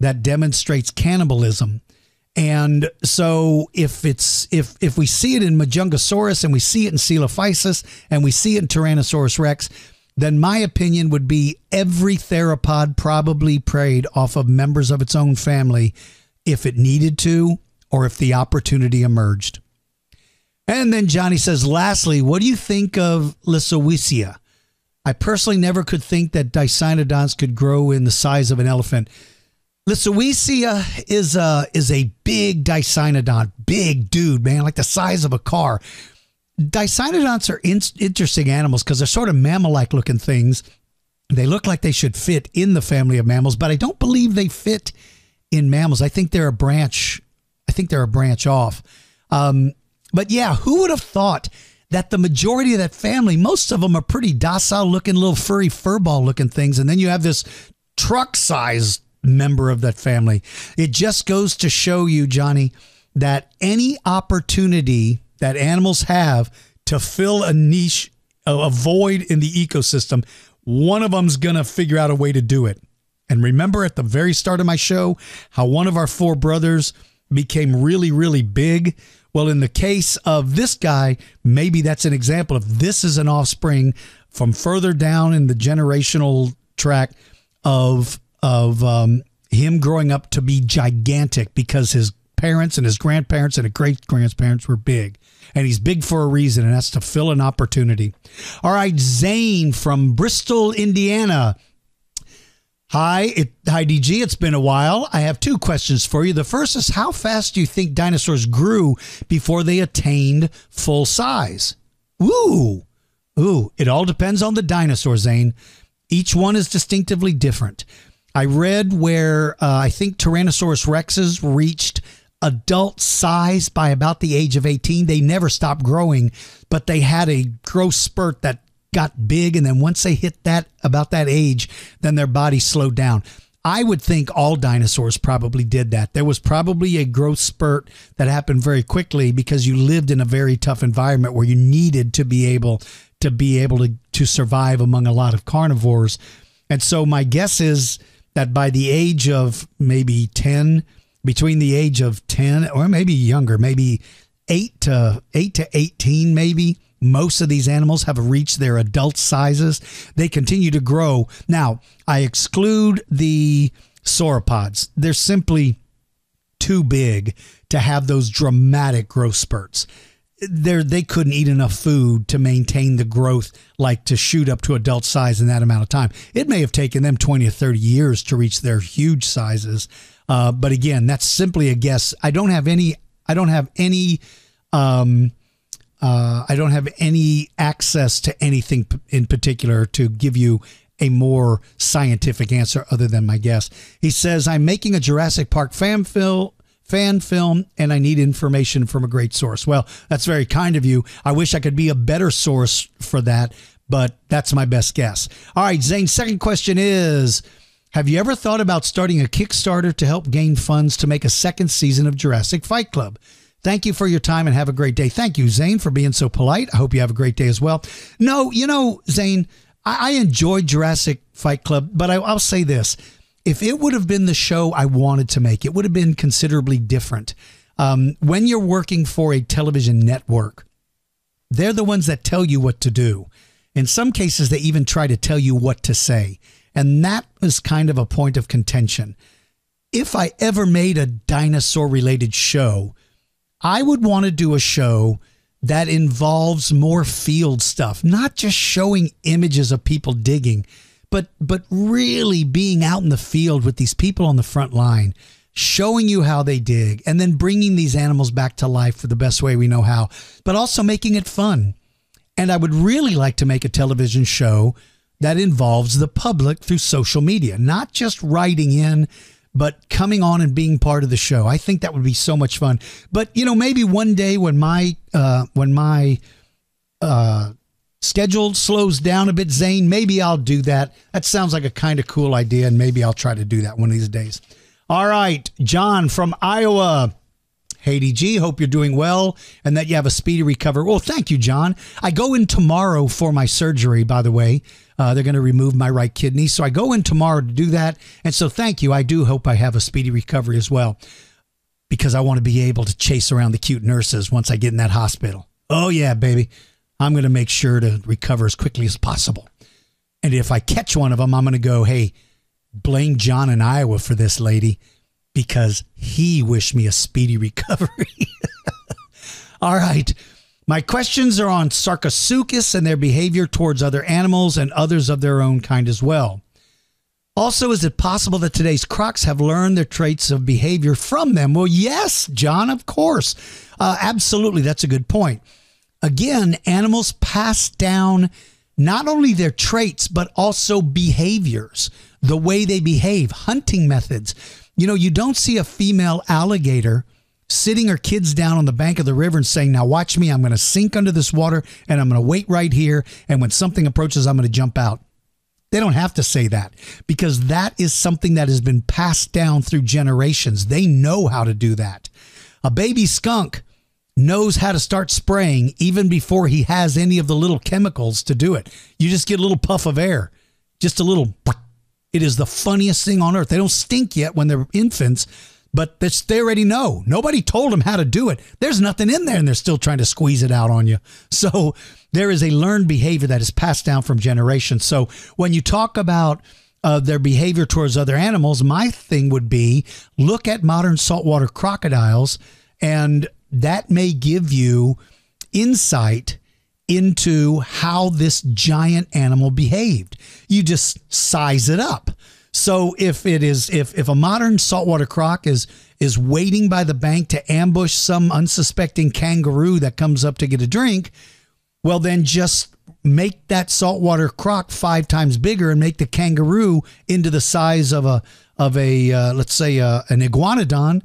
that demonstrates cannibalism. And so if it's if if we see it in Majungasaurus and we see it in Coelophysis and we see it in Tyrannosaurus rex, then my opinion would be every theropod probably preyed off of members of its own family if it needed to or if the opportunity emerged. And then Johnny says, lastly, what do you think of Lisowicia? I personally never could think that Dicynodonts could grow in the size of an elephant. Lisowicia is a is a big dicynodont, big dude, man, like the size of a car. Dicynodonts are in, interesting animals because they're sort of mammal-like looking things. They look like they should fit in the family of mammals, but I don't believe they fit in mammals. I think they're a branch. I think they're a branch off. Um, but yeah, who would have thought that the majority of that family, most of them are pretty docile looking, little furry furball looking things, and then you have this truck sized member of that family. It just goes to show you, Johnny, that any opportunity that animals have to fill a niche, a void in the ecosystem, one of them's going to figure out a way to do it. And remember at the very start of my show how one of our four brothers became really, really big? Well, in the case of this guy, maybe that's an example of this is an offspring from further down in the generational track of of um, him growing up to be gigantic because his parents and his grandparents and his great grandparents were big. And he's big for a reason, and that's to fill an opportunity. All right, Zane from Bristol, Indiana. Hi, it, hi DG. It's been a while. I have two questions for you. The first is how fast do you think dinosaurs grew before they attained full size? Ooh, ooh. It all depends on the dinosaur, Zane. Each one is distinctively different. I read where uh, I think Tyrannosaurus rexes reached adult size by about the age of 18. They never stopped growing, but they had a growth spurt that got big. And then once they hit that about that age, then their body slowed down. I would think all dinosaurs probably did that. There was probably a growth spurt that happened very quickly because you lived in a very tough environment where you needed to be able to be able to, to survive among a lot of carnivores. And so my guess is that by the age of maybe 10, between the age of 10 or maybe younger, maybe 8 to 8 to 18 maybe, most of these animals have reached their adult sizes. They continue to grow. Now, I exclude the sauropods. They're simply too big to have those dramatic growth spurts they they couldn't eat enough food to maintain the growth like to shoot up to adult size in that amount of time. It may have taken them 20 or 30 years to reach their huge sizes. Uh, but again, that's simply a guess. I don't have any I don't have any um, uh, I don't have any access to anything in particular to give you a more scientific answer other than my guess. He says, I'm making a Jurassic Park fan film fan film and I need information from a great source. Well, that's very kind of you. I wish I could be a better source for that, but that's my best guess. All right, Zane, second question is Have you ever thought about starting a Kickstarter to help gain funds to make a second season of Jurassic Fight Club? Thank you for your time and have a great day. Thank you, Zane, for being so polite. I hope you have a great day as well. No, you know, Zane, I, I Jurassic Fight Club, but I, I'll say this if it would have been the show I wanted to make, it would have been considerably different. Um, when you're working for a television network, they're the ones that tell you what to do. In some cases, they even try to tell you what to say. And that was kind of a point of contention. If I ever made a dinosaur related show, I would want to do a show that involves more field stuff, not just showing images of people digging but but really being out in the field with these people on the front line showing you how they dig and then bringing these animals back to life for the best way we know how but also making it fun and i would really like to make a television show that involves the public through social media not just writing in but coming on and being part of the show. I think that would be so much fun. But you know, maybe one day when my uh, when my uh, schedule slows down a bit, Zane, maybe I'll do that. That sounds like a kind of cool idea, and maybe I'll try to do that one of these days. All right, John from Iowa. Hey, DG, hope you're doing well and that you have a speedy recovery. Well, thank you, John. I go in tomorrow for my surgery, by the way. Uh, they're going to remove my right kidney. So I go in tomorrow to do that. And so thank you. I do hope I have a speedy recovery as well because I want to be able to chase around the cute nurses once I get in that hospital. Oh, yeah, baby. I'm going to make sure to recover as quickly as possible. And if I catch one of them, I'm going to go, hey, blame John in Iowa for this lady because he wished me a speedy (laughs) recovery. All right. My questions are on Sarcosuchus and their behavior towards other animals and others of their own kind as well. Also, is it possible that today's crocs have learned their traits of behavior from them? Well, yes, John, of course. Uh, absolutely. That's a good point. Again, animals pass down not only their traits, but also behaviors, the way they behave, hunting methods. You know, you don't see a female alligator sitting her kids down on the bank of the river and saying, Now watch me, I'm going to sink under this water and I'm going to wait right here. And when something approaches, I'm going to jump out. They don't have to say that because that is something that has been passed down through generations. They know how to do that. A baby skunk knows how to start spraying even before he has any of the little chemicals to do it. You just get a little puff of air, just a little it is the funniest thing on earth. They don't stink yet when they're infants, but they already know. Nobody told them how to do it. There's nothing in there, and they're still trying to squeeze it out on you. (laughs) So there is a learned behavior that is passed down from generations. So when you talk about uh, their behavior towards other animals, my thing would be look at modern saltwater crocodiles, and that may give you insight into how this giant animal behaved. You just size it up. So if it is if if a modern saltwater croc is is waiting by the bank to ambush some unsuspecting kangaroo that comes up to get a drink, well then just make that saltwater croc five times bigger and make the kangaroo into the size of a of a uh, let's say uh, an iguanodon,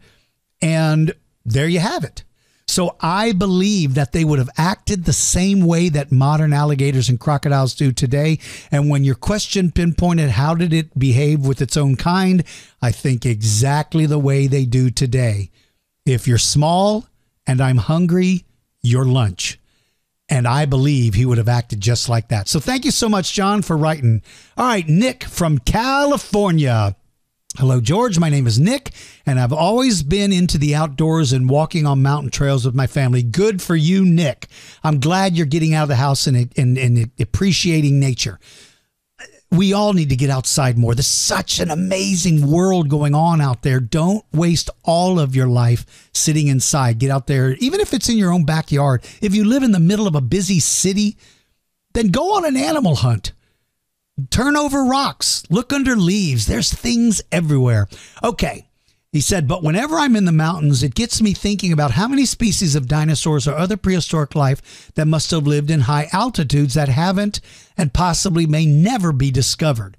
and there you have it. So I believe that they would have acted the same way that modern alligators and crocodiles do today. And when your question pinpointed how did it behave with its own kind, I think exactly the way they do today. If you're small and I'm hungry, your lunch. And I believe he would have acted just like that. So thank you so much, John, for writing. All right, Nick from California. Hello, George. My name is Nick, and I've always been into the outdoors and walking on mountain trails with my family. Good for you, Nick. I'm glad you're getting out of the house and, and, and appreciating nature. We all need to get outside more. There's such an amazing world going on out there. Don't waste all of your life sitting inside. Get out there, even if it's in your own backyard. If you live in the middle of a busy city, then go on an animal hunt turn over rocks, look under leaves. There's things everywhere. Okay. He said, but whenever I'm in the mountains, it gets me thinking about how many species of dinosaurs or other prehistoric life that must have lived in high altitudes that haven't and possibly may never be discovered.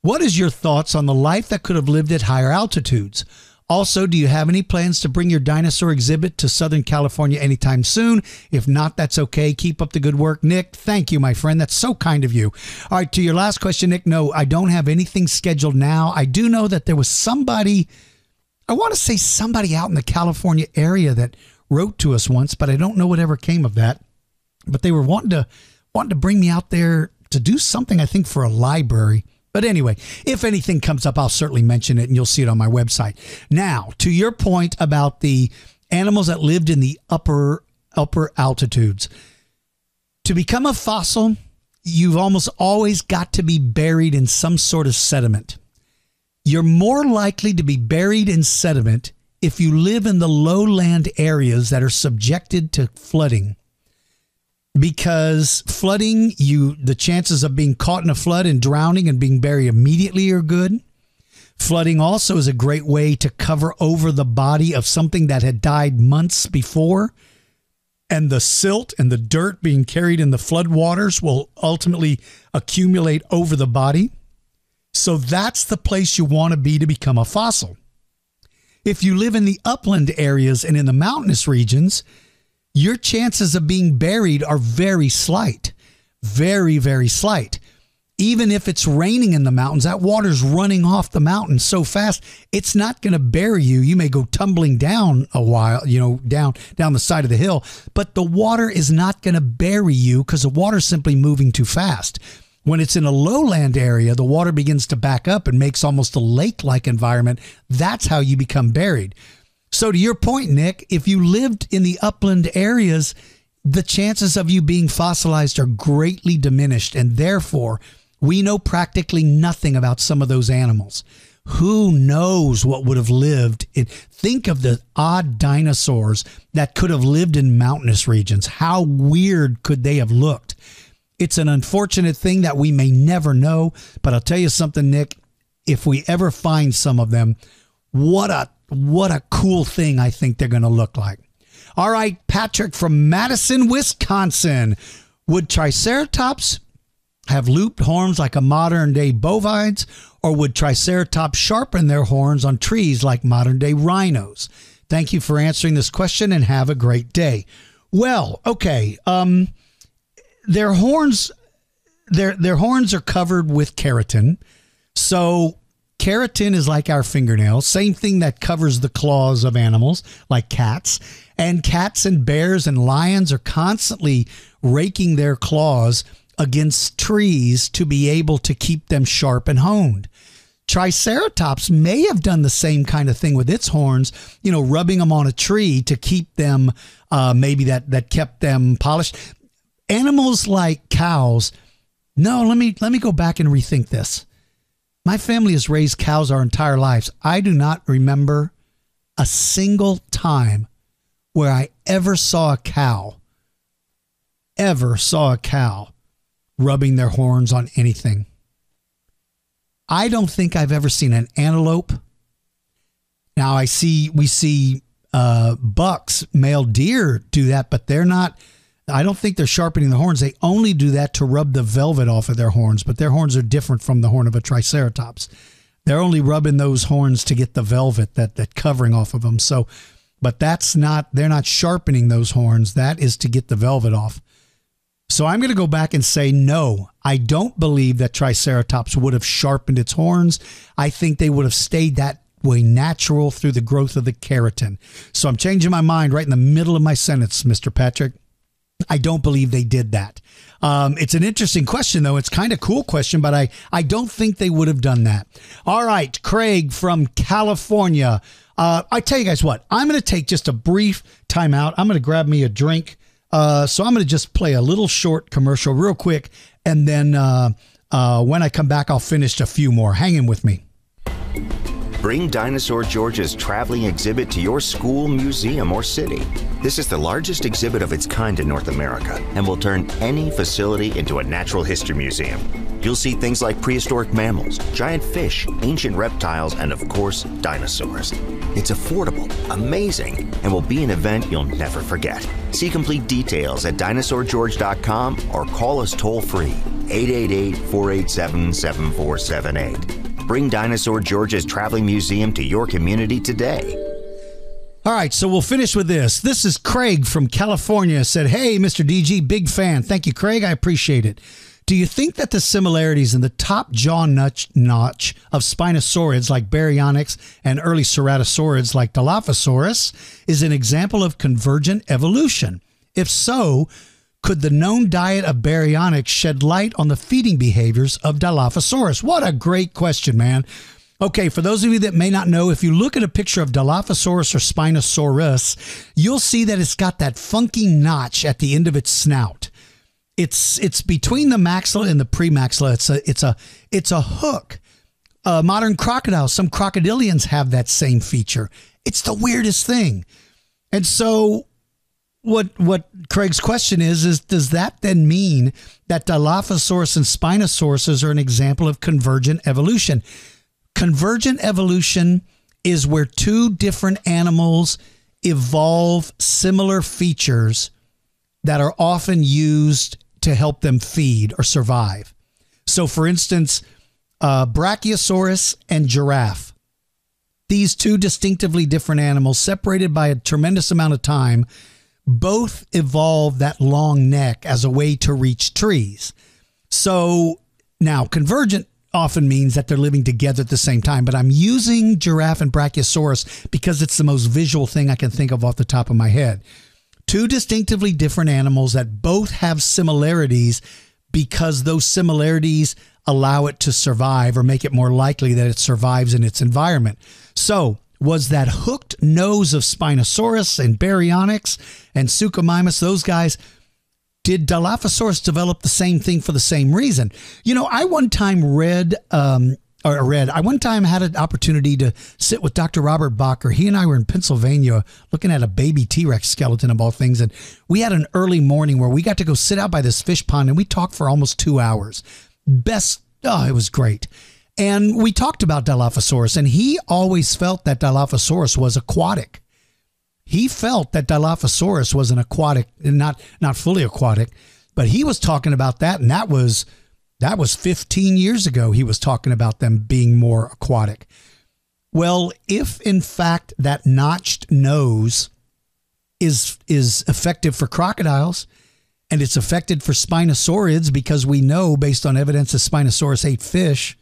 What is your thoughts on the life that could have lived at higher altitudes? Also, do you have any plans to bring your dinosaur exhibit to Southern California anytime soon? If not, that's okay. Keep up the good work, Nick. Thank you, my friend. That's so kind of you. All right, to your last question, Nick. No, I don't have anything scheduled now. I do know that there was somebody, I want to say somebody out in the California area that wrote to us once, but I don't know whatever came of that. But they were wanting to wanting to bring me out there to do something, I think, for a library. But anyway, if anything comes up, I'll certainly mention it and you'll see it on my website. Now, to your point about the animals that lived in the upper upper altitudes. To become a fossil, you've almost always got to be buried in some sort of sediment. You're more likely to be buried in sediment if you live in the lowland areas that are subjected to flooding because flooding you the chances of being caught in a flood and drowning and being buried immediately are good. Flooding also is a great way to cover over the body of something that had died months before. And the silt and the dirt being carried in the flood waters will ultimately accumulate over the body. So that's the place you want to be to become a fossil. If you live in the upland areas and in the mountainous regions, your chances of being buried are very slight. Very, very slight. Even if it's raining in the mountains, that water's running off the mountain so fast, it's not going to bury you. You may go tumbling down a while, you know, down down the side of the hill, but the water is not going to bury you because the water's simply moving too fast. When it's in a lowland area, the water begins to back up and makes almost a lake like environment. That's how you become buried. So, to your point, Nick, if you lived in the upland areas, the chances of you being fossilized are greatly diminished. And therefore, we know practically nothing about some of those animals. Who knows what would have lived in? Think of the odd dinosaurs that could have lived in mountainous regions. How weird could they have looked? It's an unfortunate thing that we may never know, but I'll tell you something, Nick. If we ever find some of them, what a what a cool thing I think they're going to look like. All right, Patrick from Madison, Wisconsin. Would Triceratops have looped horns like a modern day bovids, or would Triceratops sharpen their horns on trees like modern day rhinos? Thank you for answering this question and have a great day. Well, okay. Um, their horns their their horns are covered with keratin. So keratin is like our fingernails, same thing that covers the claws of animals like cats. And cats and bears and lions are constantly raking their claws against trees to be able to keep them sharp and honed. Triceratops may have done the same kind of thing with its horns, you know, rubbing them on a tree to keep them, uh, maybe that that kept them polished animals like cows. No, let me let me go back and rethink this. My family has raised cows our entire lives. I do not remember a single time where I ever saw a cow ever saw a cow rubbing their horns on anything. I don't think I've ever seen an antelope. Now I see we see uh, bucks, male deer do that, but they're not I don't think they're sharpening the horns. They only do that to rub the velvet off of their horns, but their horns are different from the horn of a triceratops. They're only rubbing those horns to get the velvet that that covering off of them. So, but that's not they're not sharpening those horns. That is to get the velvet off. So I'm going to go back and say no. I don't believe that Triceratops would have sharpened its horns. I think they would have stayed that way natural through the growth of the keratin. So I'm changing my mind right in the middle of my sentence, Mr. Patrick. I don't believe they did that. Um, it's an interesting question, though. It's kind of cool question, but I, I don't think they would have done that. All right, Craig from California. Uh, I tell you guys what, I'm going to take just a brief timeout. I'm going to grab me a drink. Uh, so I'm going to just play a little short commercial real quick. And then uh, uh when I come back, I'll finish a few more. Hang in with me. Bring Dinosaur George's traveling exhibit to your school, museum, or city. This is the largest exhibit of its kind in North America and will turn any facility into a natural history museum. You'll see things like prehistoric mammals, giant fish, ancient reptiles, and of course, dinosaurs. It's affordable, amazing, and will be an event you'll never forget. See complete details at dinosaurgeorge.com or call us toll free 888 487 7478. Bring Dinosaur George's Traveling Museum to your community today. All right, so we'll finish with this. This is Craig from California said, "Hey, Mr. DG, big fan. Thank you, Craig. I appreciate it. Do you think that the similarities in the top jaw notch, notch of Spinosaurids like Baryonyx and early Ceratosaurids like Dilophosaurus is an example of convergent evolution? If so, could the known diet of baryonyx shed light on the feeding behaviors of Dilophosaurus? What a great question, man. Okay, for those of you that may not know, if you look at a picture of Dilophosaurus or Spinosaurus, you'll see that it's got that funky notch at the end of its snout. It's it's between the maxilla and the premaxilla. It's a it's a it's a hook. Uh, modern crocodiles, some crocodilians have that same feature. It's the weirdest thing. And so what what Craig's question is is does that then mean that Dilophosaurus and Spinosaurus are an example of convergent evolution? Convergent evolution is where two different animals evolve similar features that are often used to help them feed or survive. So, for instance, uh, Brachiosaurus and giraffe. These two distinctively different animals, separated by a tremendous amount of time, both evolved that long neck as a way to reach trees. So now, convergent often means that they're living together at the same time, but I'm using giraffe and Brachiosaurus because it's the most visual thing I can think of off the top of my head. Two distinctively different animals that both have similarities because those similarities allow it to survive or make it more likely that it survives in its environment. So, was that hooked nose of Spinosaurus and Baryonyx and Suchomimus, those guys, did Dilophosaurus develop the same thing for the same reason? You know, I one time read, um, or read, I one time had an opportunity to sit with Dr. Robert Bakker. He and I were in Pennsylvania looking at a baby T Rex skeleton of all things. And we had an early morning where we got to go sit out by this fish pond and we talked for almost two hours. Best, oh, it was great. And we talked about Dilophosaurus, and he always felt that Dilophosaurus was aquatic. He felt that Dilophosaurus was an aquatic, not not fully aquatic, but he was talking about that, and that was that was 15 years ago. He was talking about them being more aquatic. Well, if in fact that notched nose is is effective for crocodiles, and it's effective for spinosaurids because we know based on evidence that Spinosaurus ate fish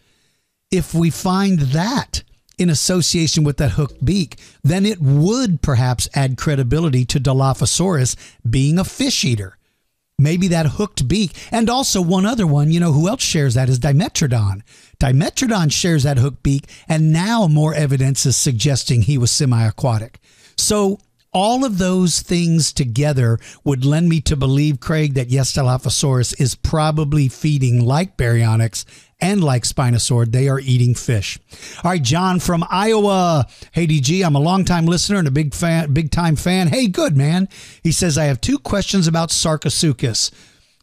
if we find that in association with that hooked beak, then it would perhaps add credibility to Dilophosaurus being a fish eater. Maybe that hooked beak. And also one other one, you know, who else shares that is Dimetrodon. Dimetrodon shares that hooked beak, and now more evidence is suggesting he was semi aquatic. So all of those things together would lend me to believe, Craig, that yes, Dilophosaurus is probably feeding like baryonyx and like Spinosaurid, they are eating fish. All right, John from Iowa. Hey, DG, I'm a longtime listener and a big fan, big time fan. Hey, good man. He says I have two questions about Sarcosuchus.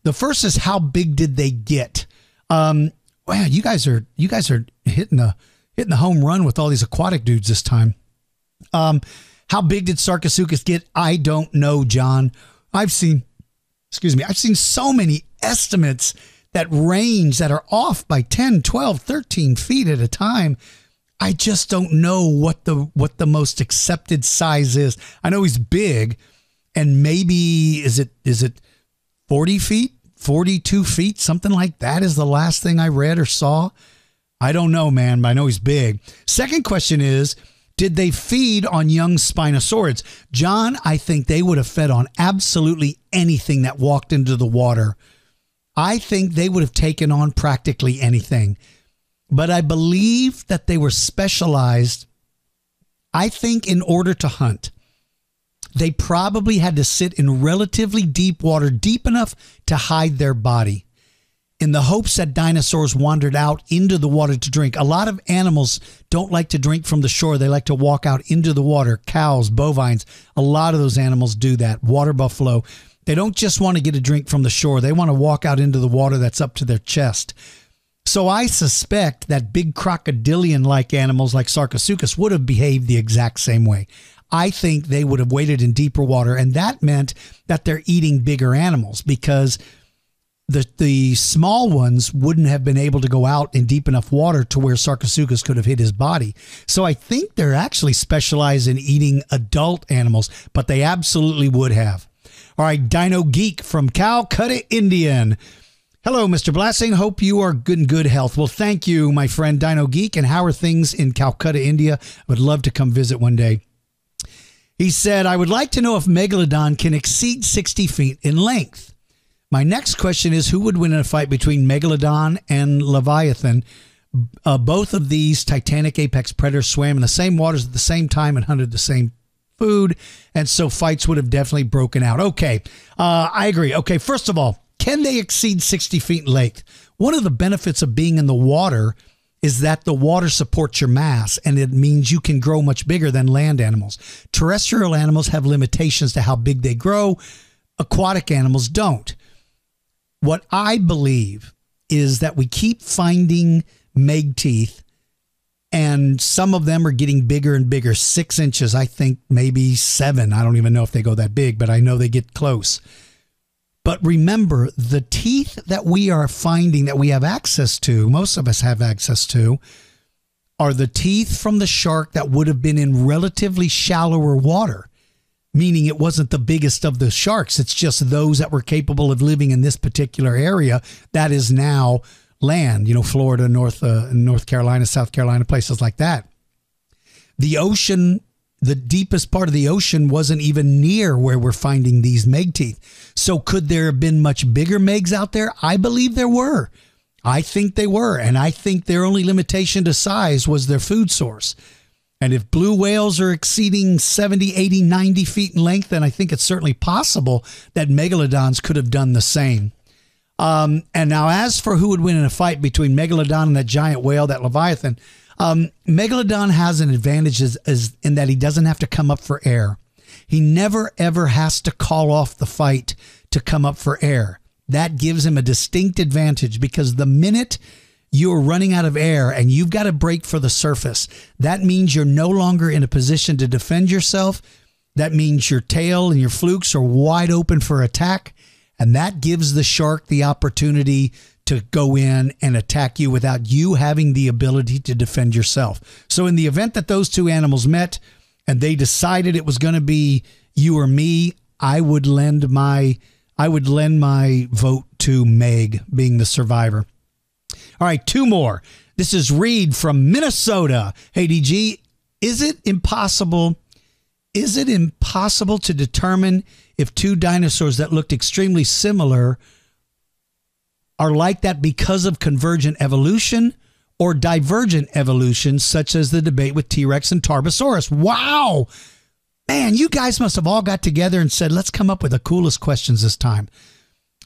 The first is how big did they get? Um, wow, you guys are you guys are hitting the hitting the home run with all these aquatic dudes this time. Um, how big did Sarcosuchus get? I don't know, John. I've seen, excuse me, I've seen so many estimates that range that are off by 10, 12, 13 feet at a time. I just don't know what the what the most accepted size is. I know he's big, and maybe is it is it 40 feet, 42 feet, something like that is the last thing I read or saw. I don't know, man, but I know he's big. Second question is did they feed on young Spinosaurids? John, I think they would have fed on absolutely anything that walked into the water. I think they would have taken on practically anything. But I believe that they were specialized, I think, in order to hunt. They probably had to sit in relatively deep water, deep enough to hide their body in the hopes that dinosaurs wandered out into the water to drink. A lot of animals don't like to drink from the shore. They like to walk out into the water. Cows, bovines, a lot of those animals do that. Water buffalo. They don't just want to get a drink from the shore. They want to walk out into the water that's up to their chest. So I suspect that big crocodilian like animals like Sarcosuchus would have behaved the exact same way. I think they would have waited in deeper water, and that meant that they're eating bigger animals because the the small ones wouldn't have been able to go out in deep enough water to where Sarcosuchus could have hit his body. So I think they're actually specialized in eating adult animals, but they absolutely would have. All right, Dino Geek from Calcutta, Indian. Hello, Mr. Blasing. Hope you are good in good health. Well, thank you, my friend Dino Geek. And how are things in Calcutta, India? I would love to come visit one day. He said, I would like to know if Megalodon can exceed 60 feet in length. My next question is who would win in a fight between Megalodon and Leviathan? Uh, both of these titanic apex predators swam in the same waters at the same time and hunted the same food. And so fights would have definitely broken out. Okay. Uh, I agree. Okay. First of all, can they exceed 60 feet in length? One of the benefits of being in the water is that the water supports your mass and it means you can grow much bigger than land animals. Terrestrial animals have limitations to how big they grow, aquatic animals don't. What I believe is that we keep finding meg teeth and some of them are getting bigger and bigger. Six inches i think maybe seven. I don't even know if they go that big but i know they get close. But remember, the teeth that we are finding that we have access to, most of us have access to, are the teeth from the shark that would have been in relatively shallower water, meaning it wasn't the biggest of the sharks. It's just those that were capable of living in this particular area that is now land, you know, Florida, North, uh, North Carolina, South Carolina, places like that. The ocean the deepest part of the ocean wasn't even near where we're finding these meg teeth. So could there have been much bigger megs out there? I believe there were. I think they were. And I think their only limitation to size was their food source. And if blue whales are exceeding 70, 80, 90 feet in length, then I think it's certainly possible that megalodons could have done the same. Um, and now, as for who would win in a fight between megalodon and that giant whale, that leviathan, um, Megalodon has an advantage as, as, in that he doesn't have to come up for air. He never ever has to call off the fight to come up for air. That gives him a distinct advantage because the minute you're running out of air and you've got to break for the surface, that means you're no longer in a position to defend yourself. That means your tail and your flukes are wide open for attack. And that gives the shark the opportunity to go in and attack you without you having the ability to defend yourself. So, in the event that those two animals met and they decided it was going to be you or me, I would lend my I would lend my vote to Meg being the survivor. All right, two more. This is Reed from Minnesota. Hey DG, is it impossible? Is it impossible to determine if two dinosaurs that looked extremely similar are like that because of convergent evolution or divergent evolution, such as the debate with T Rex and Tarbosaurus. Wow. Man, you guys must have all got together and said, let's come up with the coolest questions this time.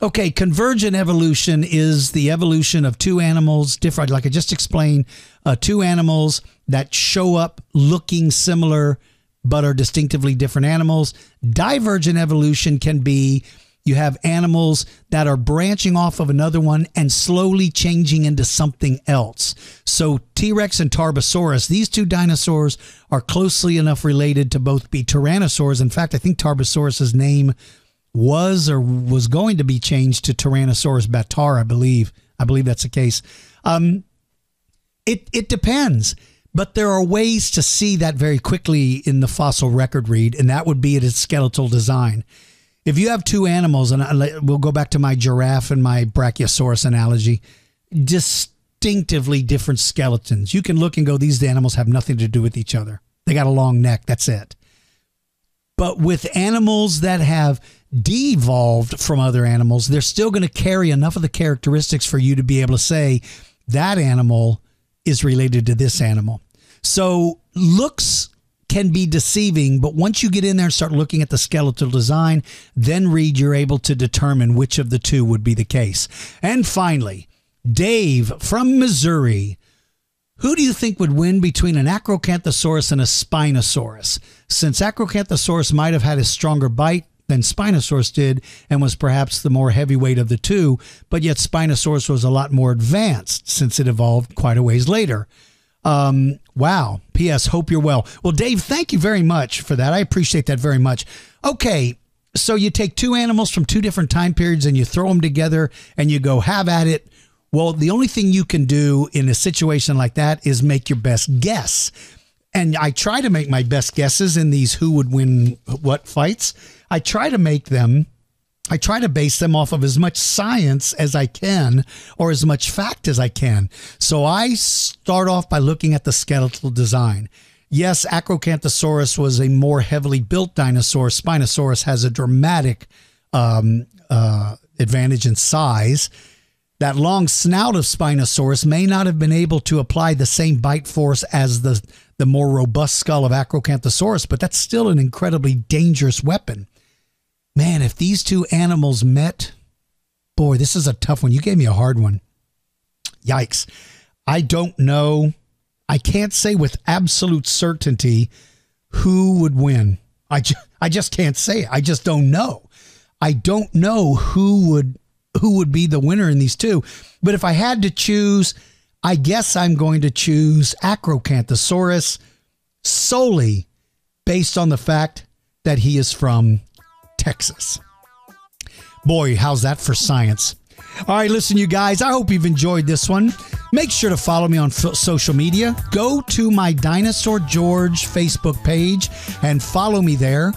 Okay, convergent evolution is the evolution of two animals, different, like I just explained, uh, two animals that show up looking similar but are distinctively different animals. Divergent evolution can be you have animals that are branching off of another one and slowly changing into something else. So T Rex and Tarbosaurus, these two dinosaurs are closely enough related to both be tyrannosaurs. In fact, I think Tarbosaurus's name was or was going to be changed to Tyrannosaurus bataar, I believe. I believe that's the case. Um, it it depends, but there are ways to see that very quickly in the fossil record Reed, and that would be at its skeletal design if you have two animals, and we'll go back to my giraffe and my brachiosaurus analogy, distinctively different skeletons. You can look and go, these animals have nothing to do with each other. They got a long neck. That's it. But with animals that have devolved from other animals, they're still going to carry enough of the characteristics for you to be able to say that animal is related to this animal. So looks can be deceiving, but once you get in there and start looking at the skeletal design, then Reed, you're able to determine which of the two would be the case. And finally, Dave from Missouri. Who do you think would win between an Acrocanthosaurus and a Spinosaurus? Since Acrocanthosaurus might have had a stronger bite than Spinosaurus did and was perhaps the more heavyweight of the two, but yet Spinosaurus was a lot more advanced since it evolved quite a ways later. Um, wow. P.S. Hope you're well. Well, Dave, thank you very much for that. I appreciate that very much. Okay. So you take two animals from two different time periods and you throw them together and you go, have at it. Well, the only thing you can do in a situation like that is make your best guess. And I try to make my best guesses in these who would win what fights. I try to make them I try to base them off of as much science as I can or as much fact as I can. So I start off by looking at the skeletal design. Yes, Acrocanthosaurus was a more heavily built dinosaur. Spinosaurus has a dramatic um, uh, advantage in size. That long snout of Spinosaurus may not have been able to apply the same bite force as the, the more robust skull of Acrocanthosaurus, but that's still an incredibly dangerous weapon. Man, if these two animals met, boy, this is a tough one. You gave me a hard one. Yikes. I don't know. I can't say with absolute certainty who would win. I, ju- I just can't say. It. I just don't know. I don't know who would who would be the winner in these two. But if I had to choose, I guess I'm going to choose Acrocanthosaurus solely based on the fact that he is from Texas. Boy, how's that for science? All right, listen, you guys, I hope you've enjoyed this one. Make sure to follow me on f- social media. Go to my Dinosaur George Facebook page and follow me there.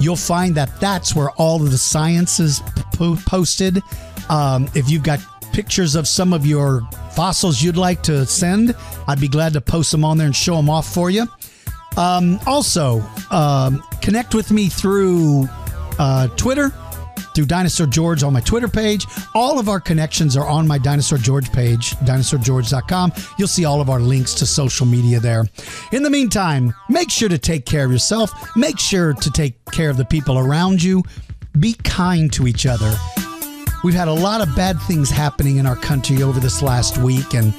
You'll find that that's where all of the science is po- posted. Um, if you've got pictures of some of your fossils you'd like to send, I'd be glad to post them on there and show them off for you. Um, also, um, connect with me through uh, Twitter through Dinosaur George on my Twitter page. All of our connections are on my Dinosaur George page, dinosaurgeorge.com. You'll see all of our links to social media there. In the meantime, make sure to take care of yourself. Make sure to take care of the people around you. Be kind to each other. We've had a lot of bad things happening in our country over this last week, and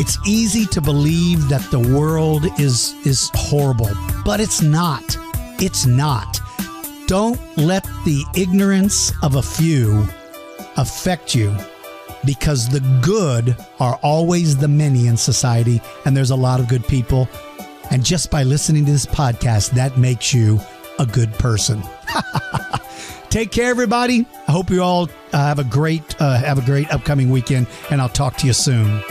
it's easy to believe that the world is is horrible, but it's not. It's not. Don't let the ignorance of a few affect you because the good are always the many in society and there's a lot of good people and just by listening to this podcast that makes you a good person. (laughs) Take care everybody. I hope you all uh, have a great uh, have a great upcoming weekend and I'll talk to you soon.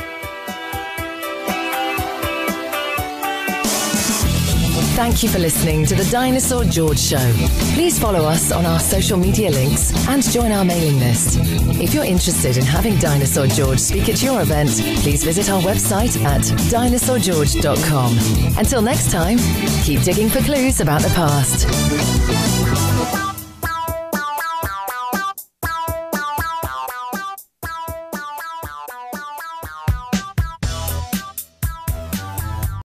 Thank you for listening to the Dinosaur George Show. Please follow us on our social media links and join our mailing list. If you're interested in having Dinosaur George speak at your event, please visit our website at dinosaurgeorge.com. Until next time, keep digging for clues about the past.